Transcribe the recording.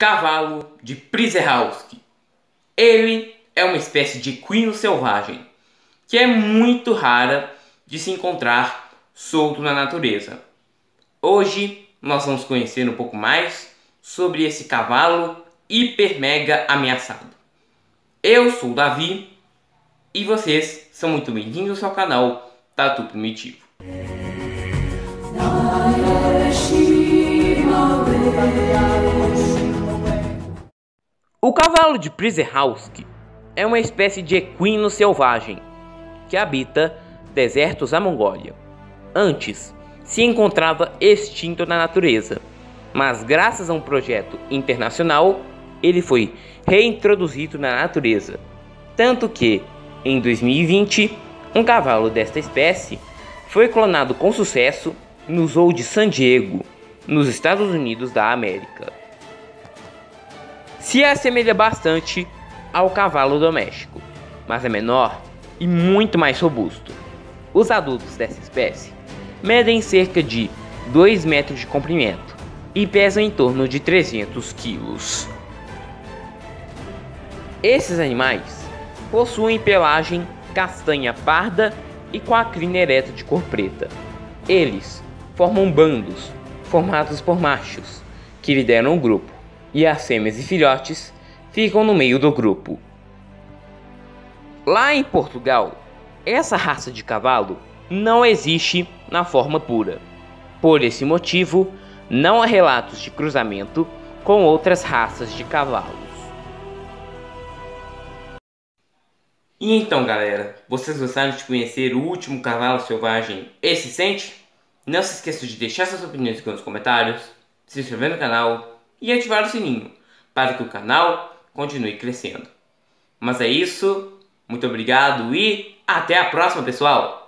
cavalo de Prizerhauski. Ele é uma espécie de equino selvagem, que é muito rara de se encontrar solto na natureza. Hoje nós vamos conhecer um pouco mais sobre esse cavalo hiper mega ameaçado. Eu sou o Davi e vocês são muito bem-vindos ao canal Tatu Primitivo. O cavalo de Prizerhauski é uma espécie de equino selvagem que habita desertos da Mongólia. Antes, se encontrava extinto na natureza, mas graças a um projeto internacional, ele foi reintroduzido na natureza. Tanto que, em 2020, um cavalo desta espécie foi clonado com sucesso no Zoo de San Diego, nos Estados Unidos da América se assemelha bastante ao cavalo doméstico, mas é menor e muito mais robusto. Os adultos dessa espécie medem cerca de 2 metros de comprimento e pesam em torno de 300 quilos. Esses animais possuem pelagem castanha parda e com a crina ereta de cor preta. Eles formam bandos formados por machos que lideram o grupo e as fêmeas e filhotes ficam no meio do grupo. Lá em Portugal, essa raça de cavalo não existe na forma pura. Por esse motivo, não há relatos de cruzamento com outras raças de cavalos. E então, galera, vocês gostaram de conhecer o último cavalo selvagem existente? Não se esqueça de deixar suas opiniões aqui nos comentários, se inscrever no canal e ativar o sininho para que o canal continue crescendo. Mas é isso, muito obrigado e até a próxima, pessoal!